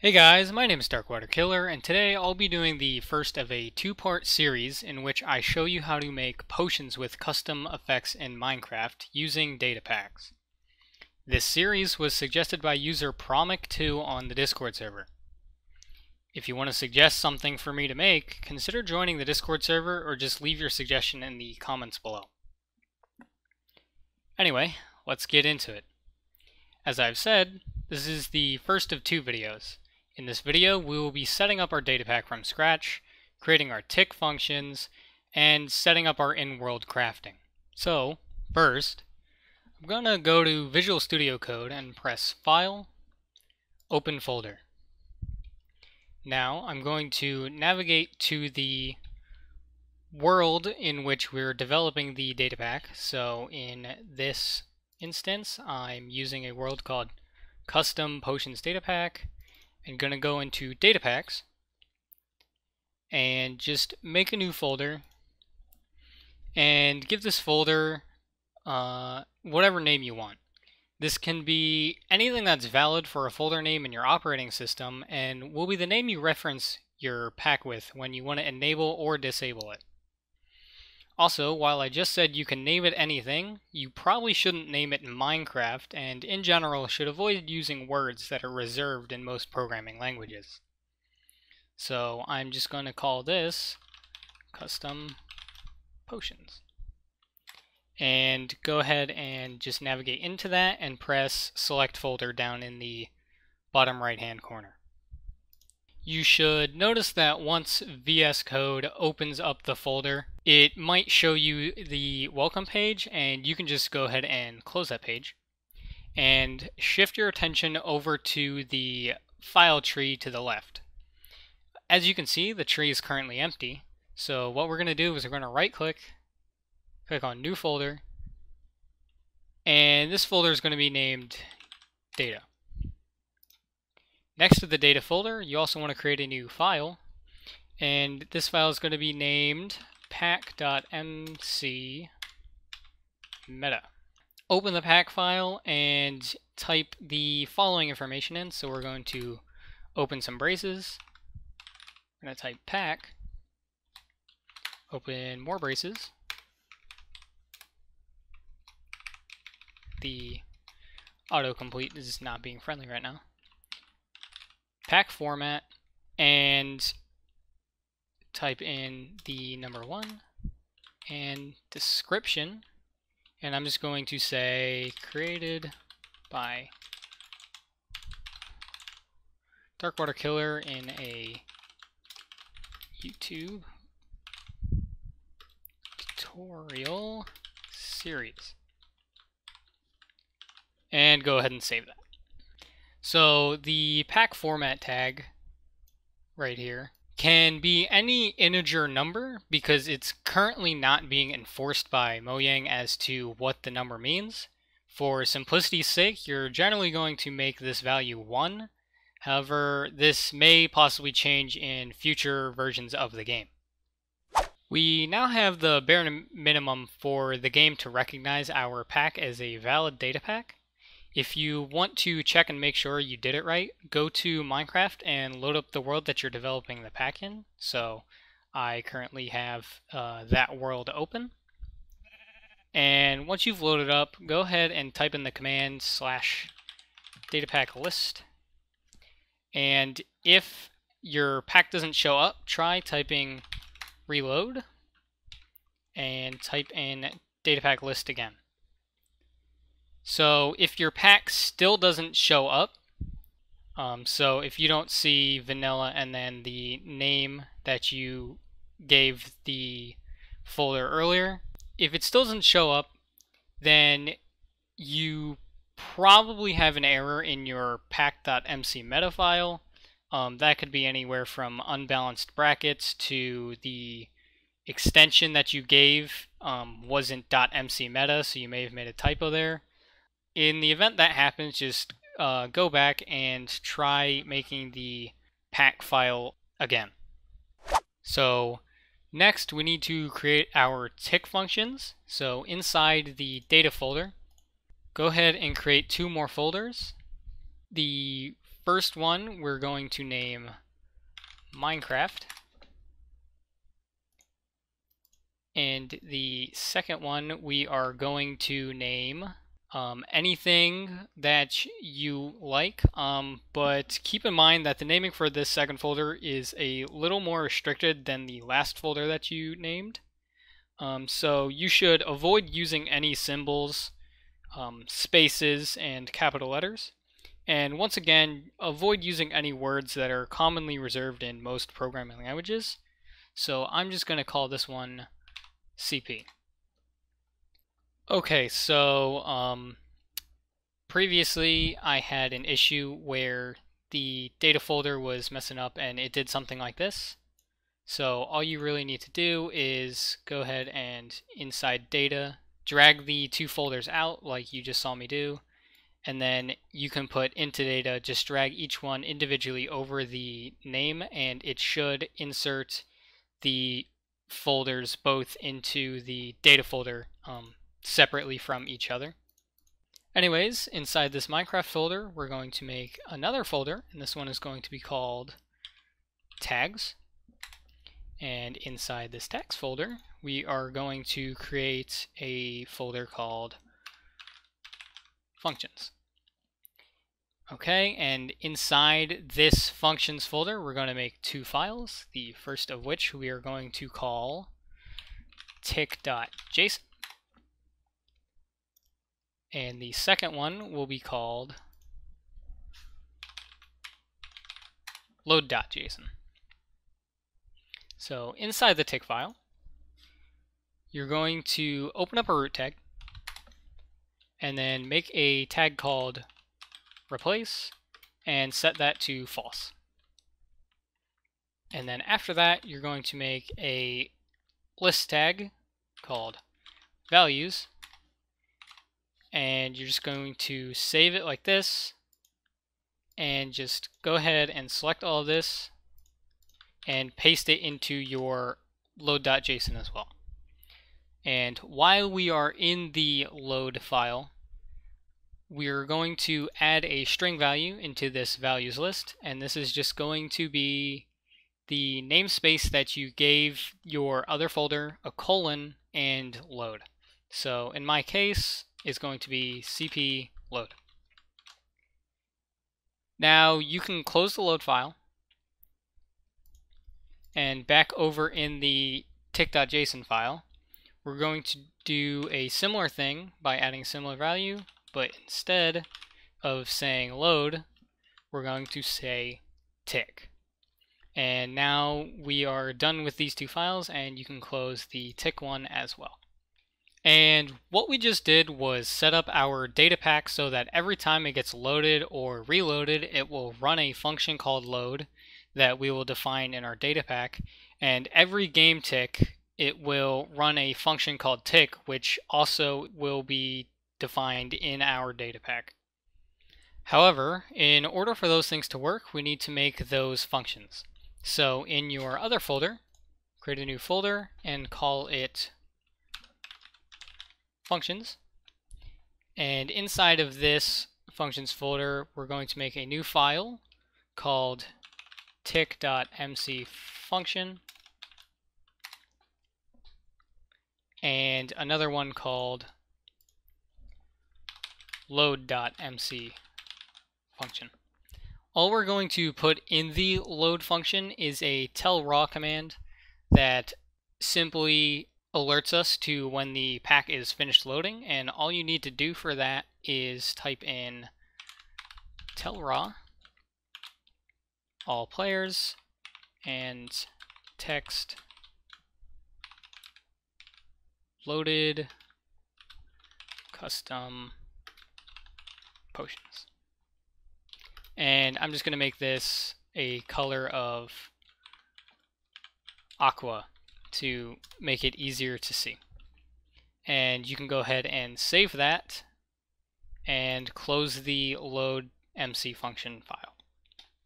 Hey guys, my name is Darkwater Killer, and today I'll be doing the first of a two-part series in which I show you how to make potions with custom effects in Minecraft using data packs. This series was suggested by user Promic2 on the Discord server. If you want to suggest something for me to make, consider joining the Discord server or just leave your suggestion in the comments below. Anyway, let's get into it. As I've said, this is the first of two videos. In this video, we will be setting up our data pack from scratch, creating our tick functions, and setting up our in-world crafting. So, first, I'm going to go to Visual Studio Code and press File, Open Folder. Now, I'm going to navigate to the world in which we're developing the data pack. So in this instance, I'm using a world called Custom Potions Data Pack I'm going to go into data packs and just make a new folder and give this folder uh, whatever name you want. This can be anything that's valid for a folder name in your operating system and will be the name you reference your pack with when you want to enable or disable it. Also, while I just said you can name it anything, you probably shouldn't name it in Minecraft, and in general should avoid using words that are reserved in most programming languages. So I'm just going to call this custom potions. And go ahead and just navigate into that and press select folder down in the bottom right hand corner you should notice that once VS Code opens up the folder, it might show you the welcome page, and you can just go ahead and close that page. And shift your attention over to the file tree to the left. As you can see, the tree is currently empty. So what we're going to do is we're going to right click, click on new folder, and this folder is going to be named data. Next to the data folder, you also want to create a new file. And this file is going to be named pack.mc meta. Open the pack file and type the following information in. So we're going to open some braces. We're going to type pack. Open more braces. The autocomplete is not being friendly right now pack format and type in the number one and description and I'm just going to say created by Darkwater Killer in a YouTube tutorial series and go ahead and save that. So the pack format tag right here can be any integer number because it's currently not being enforced by Mojang as to what the number means. For simplicity's sake, you're generally going to make this value 1. However, this may possibly change in future versions of the game. We now have the bare minimum for the game to recognize our pack as a valid data pack. If you want to check and make sure you did it right, go to Minecraft and load up the world that you're developing the pack in. So I currently have uh, that world open. And once you've loaded up, go ahead and type in the command slash datapack list. And if your pack doesn't show up, try typing reload and type in datapack list again. So if your pack still doesn't show up, um, so if you don't see vanilla and then the name that you gave the folder earlier, if it still doesn't show up, then you probably have an error in your pack.mcmeta file. Um, that could be anywhere from unbalanced brackets to the extension that you gave um, wasn't .mcmeta, so you may have made a typo there in the event that happens, just uh, go back and try making the pack file again. So next we need to create our tick functions. So inside the data folder, go ahead and create two more folders. The first one we're going to name Minecraft. And the second one we are going to name um, anything that you like, um, but keep in mind that the naming for this second folder is a little more restricted than the last folder that you named. Um, so you should avoid using any symbols, um, spaces, and capital letters. And once again, avoid using any words that are commonly reserved in most programming languages. So I'm just going to call this one CP. Okay, so um, previously I had an issue where the data folder was messing up and it did something like this. So all you really need to do is go ahead and inside data, drag the two folders out like you just saw me do, and then you can put into data, just drag each one individually over the name and it should insert the folders both into the data folder um, separately from each other. Anyways, inside this Minecraft folder, we're going to make another folder, and this one is going to be called tags. And inside this tags folder, we are going to create a folder called functions. Okay, and inside this functions folder, we're going to make two files, the first of which we are going to call tick.json and the second one will be called load.json. So inside the tick file, you're going to open up a root tag and then make a tag called replace and set that to false. And then after that, you're going to make a list tag called values and you're just going to save it like this and just go ahead and select all of this and paste it into your load.json as well. And while we are in the load file, we're going to add a string value into this values list, and this is just going to be the namespace that you gave your other folder, a colon, and load. So in my case, is going to be cp load. Now you can close the load file and back over in the tick.json file we're going to do a similar thing by adding a similar value but instead of saying load we're going to say tick and now we are done with these two files and you can close the tick one as well. And what we just did was set up our data pack so that every time it gets loaded or reloaded, it will run a function called load that we will define in our data pack. And every game tick, it will run a function called tick, which also will be defined in our data pack. However, in order for those things to work, we need to make those functions. So in your other folder, create a new folder and call it functions. And inside of this functions folder, we're going to make a new file called tick.mc function and another one called load.mc function. All we're going to put in the load function is a tellraw command that simply alerts us to when the pack is finished loading and all you need to do for that is type in tellraw all players and text loaded custom potions. And I'm just going to make this a color of aqua to make it easier to see. And you can go ahead and save that and close the load MC function file.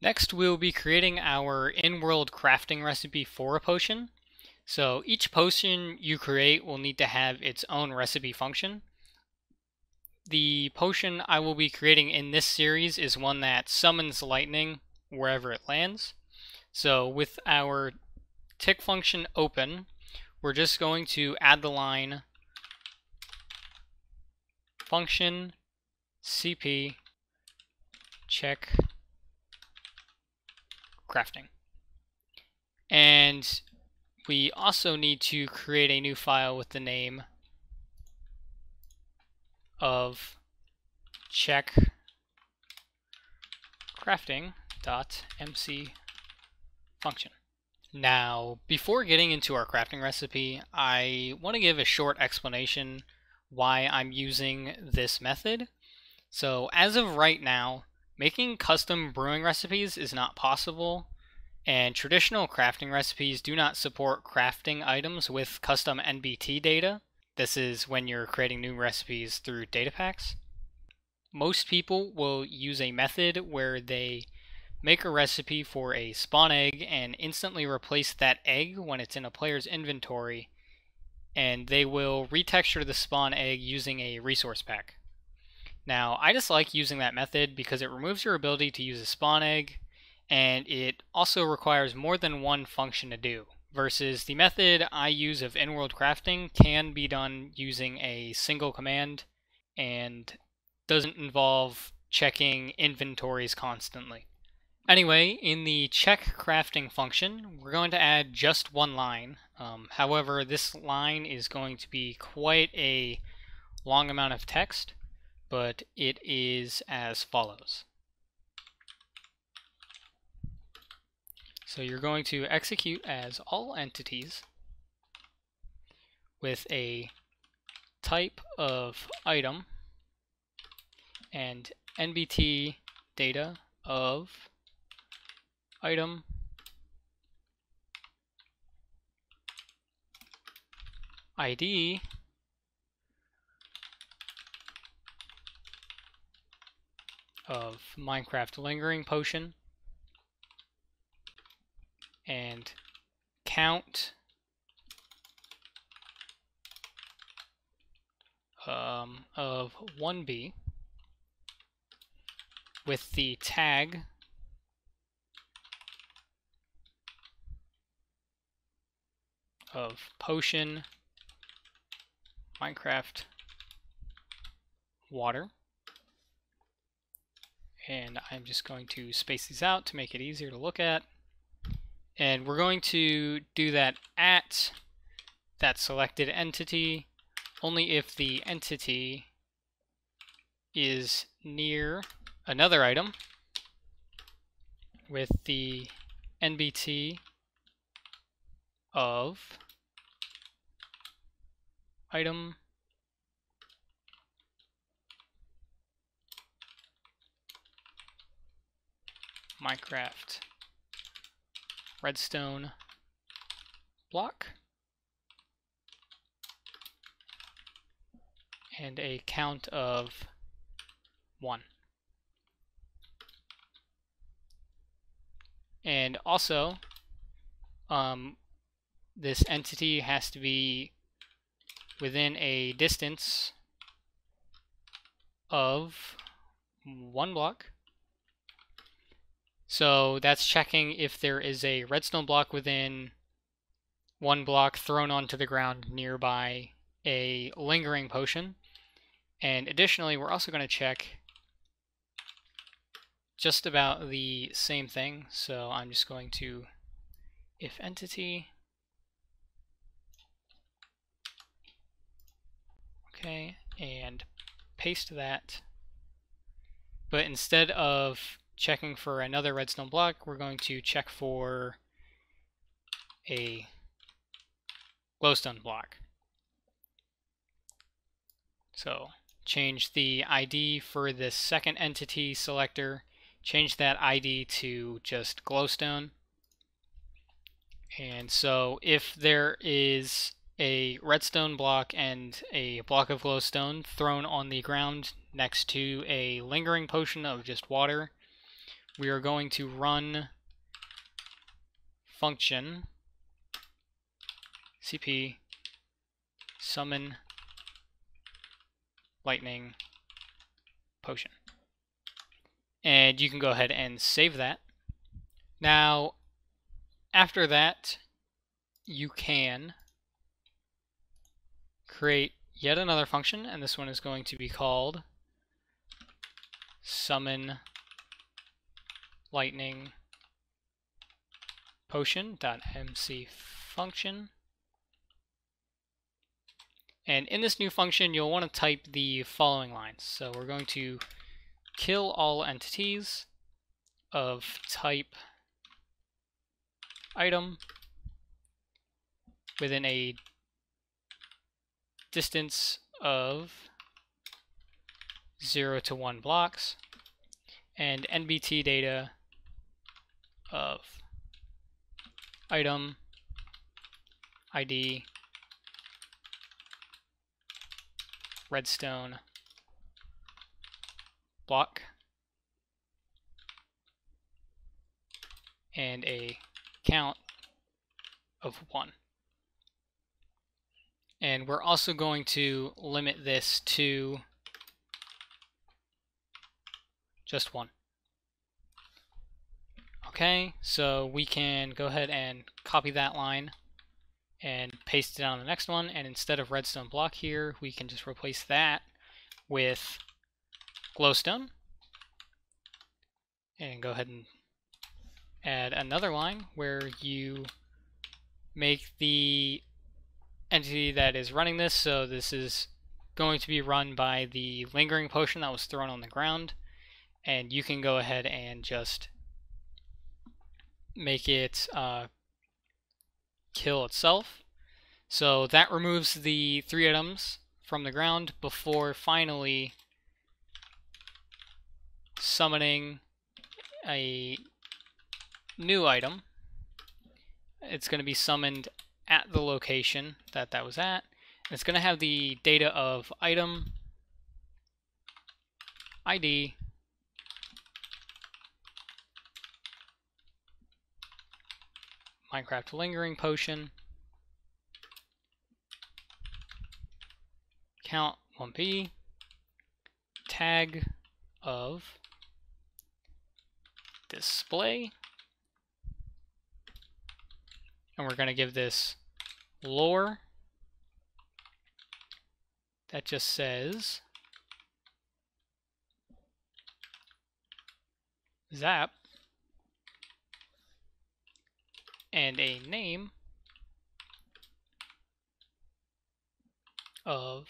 Next, we'll be creating our in-world crafting recipe for a potion. So each potion you create will need to have its own recipe function. the potion I will be creating in this series is one that summons lightning wherever it lands. So with our tick function open, we're just going to add the line function cp check crafting. And we also need to create a new file with the name of check crafting.mc function. Now, before getting into our crafting recipe, I want to give a short explanation why I'm using this method. So as of right now, making custom brewing recipes is not possible, and traditional crafting recipes do not support crafting items with custom NBT data. This is when you're creating new recipes through data packs. Most people will use a method where they make a recipe for a spawn egg and instantly replace that egg when it's in a player's inventory and they will retexture the spawn egg using a resource pack. Now, I just like using that method because it removes your ability to use a spawn egg, and it also requires more than one function to do, versus the method I use of in-world crafting can be done using a single command and doesn't involve checking inventories constantly. Anyway, in the check crafting function, we're going to add just one line. Um, however, this line is going to be quite a long amount of text, but it is as follows. So you're going to execute as all entities with a type of item and NBT data of item. ID of Minecraft Lingering Potion. And count. Um, of 1b with the tag of potion Minecraft water. And I'm just going to space these out to make it easier to look at. And we're going to do that at that selected entity only if the entity is near another item with the NBT of item Minecraft redstone block and a count of one. And also, um, this entity has to be within a distance of one block. So that's checking if there is a redstone block within one block thrown onto the ground nearby a lingering potion. And additionally, we're also going to check just about the same thing. So I'm just going to if entity Okay, and paste that. But instead of checking for another redstone block, we're going to check for a glowstone block. So change the ID for this second entity selector, change that ID to just glowstone. And so if there is a redstone block and a block of glowstone thrown on the ground next to a lingering potion of just water. We are going to run function cp summon lightning potion. And you can go ahead and save that. Now, after that, you can create yet another function, and this one is going to be called summon lightning potion.mcfunction. And in this new function, you'll want to type the following lines. So we're going to kill all entities of type item within a distance of 0 to 1 blocks and NBT data of item ID redstone block and a count of 1. And we're also going to limit this to just one. Okay, so we can go ahead and copy that line and paste it on the next one, and instead of redstone block here, we can just replace that with glowstone. And go ahead and add another line where you make the entity that is running this, so this is going to be run by the lingering potion that was thrown on the ground, and you can go ahead and just make it uh, kill itself. So that removes the three items from the ground before finally summoning a new item. It's going to be summoned at the location that that was at. And it's going to have the data of item, ID, Minecraft Lingering Potion, count 1b, tag of display, and we're going to give this lore that just says zap and a name of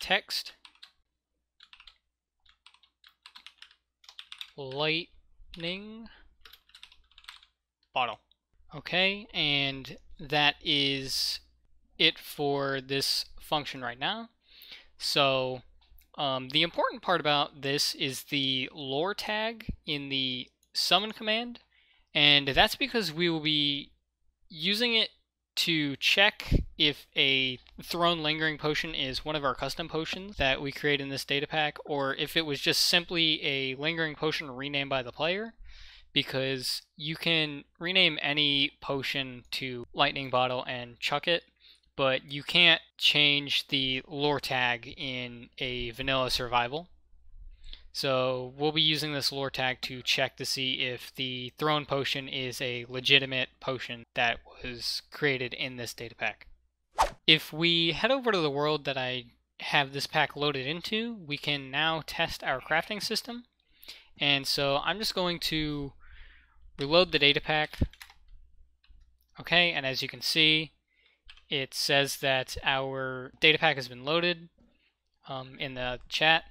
text lightning Okay, and that is it for this function right now. So um, the important part about this is the lore tag in the summon command, and that's because we will be using it to check if a thrown lingering potion is one of our custom potions that we create in this data pack, or if it was just simply a lingering potion renamed by the player, because you can rename any potion to lightning bottle and chuck it, but you can't change the lore tag in a vanilla survival. So we'll be using this lore tag to check to see if the thrown potion is a legitimate potion that was created in this data pack. If we head over to the world that I have this pack loaded into, we can now test our crafting system. And so I'm just going to reload the data pack. Okay, and as you can see, it says that our data pack has been loaded um, in the chat.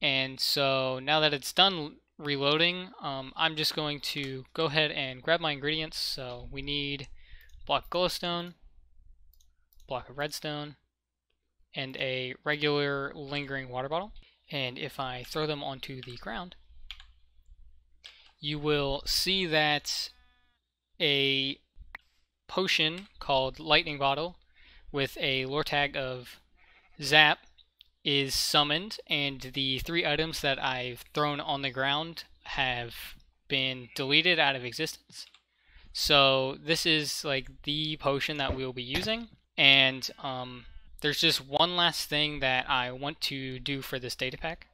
And so now that it's done reloading, um, I'm just going to go ahead and grab my ingredients. So we need block glowstone, block of redstone, and a regular lingering water bottle. And if I throw them onto the ground, you will see that a potion called Lightning Bottle with a lore tag of Zap is summoned, and the three items that I've thrown on the ground have been deleted out of existence. So this is like the potion that we'll be using. And um, there's just one last thing that I want to do for this data pack.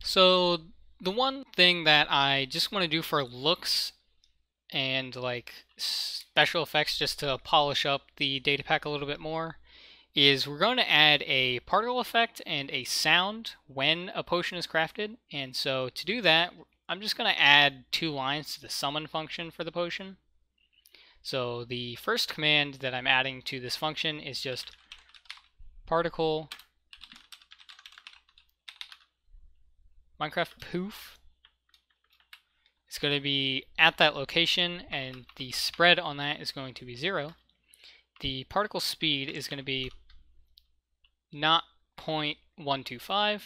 So the one thing that I just want to do for looks and like special effects just to polish up the data pack a little bit more is we're going to add a particle effect and a sound when a potion is crafted. And so to do that, I'm just going to add two lines to the summon function for the potion. So the first command that I'm adding to this function is just particle Minecraft poof. It's going to be at that location and the spread on that is going to be zero. The particle speed is going to be not 0.125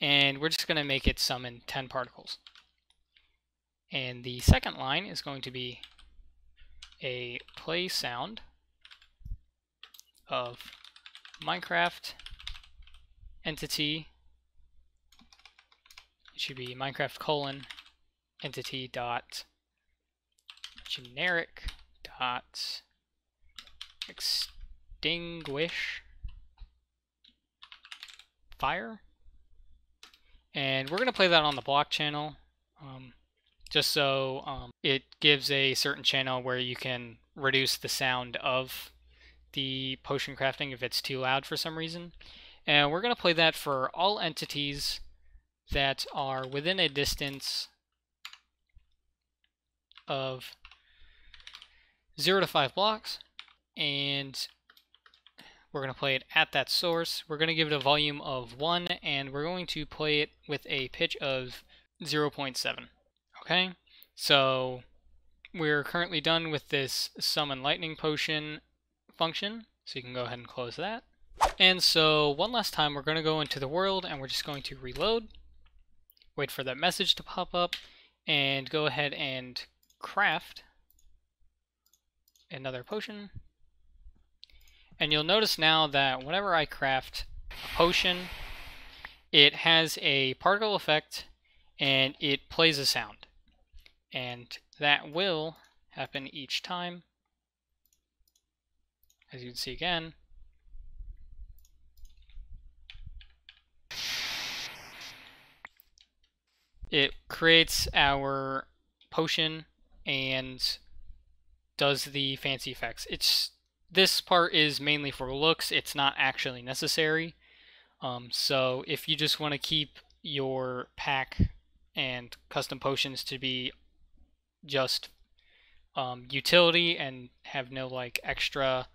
and we're just going to make it summon 10 particles. And the second line is going to be a playsound of Minecraft entity. Should be Minecraft colon entity dot generic dot extinguish fire. And we're going to play that on the block channel. Um, just so um, it gives a certain channel where you can reduce the sound of the potion crafting if it's too loud for some reason. And we're going to play that for all entities that are within a distance of 0 to 5 blocks. And we're going to play it at that source. We're going to give it a volume of 1, and we're going to play it with a pitch of 0.7. Okay, so we're currently done with this summon lightning potion function, so you can go ahead and close that. And so one last time we're going to go into the world and we're just going to reload, wait for that message to pop up, and go ahead and craft another potion. And you'll notice now that whenever I craft a potion, it has a particle effect and it plays a sound and that will happen each time as you can see again it creates our potion and does the fancy effects it's this part is mainly for looks it's not actually necessary um, so if you just want to keep your pack and custom potions to be just um, utility and have no like extra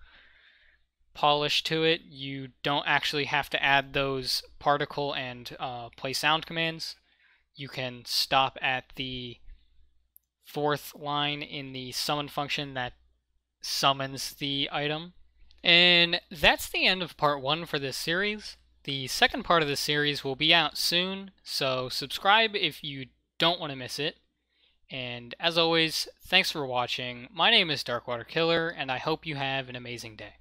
polish to it. You don't actually have to add those particle and uh, playsound commands. You can stop at the fourth line in the summon function that summons the item. And that's the end of part one for this series. The second part of the series will be out soon, so subscribe if you don't want to miss it. And as always, thanks for watching. My name is Darkwater Killer, and I hope you have an amazing day.